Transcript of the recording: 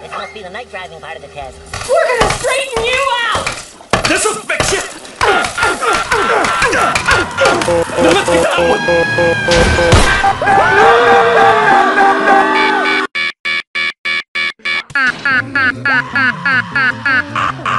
This must be the night driving part of the test. We're gonna straighten you out! This'll fix you! Now let's get that one!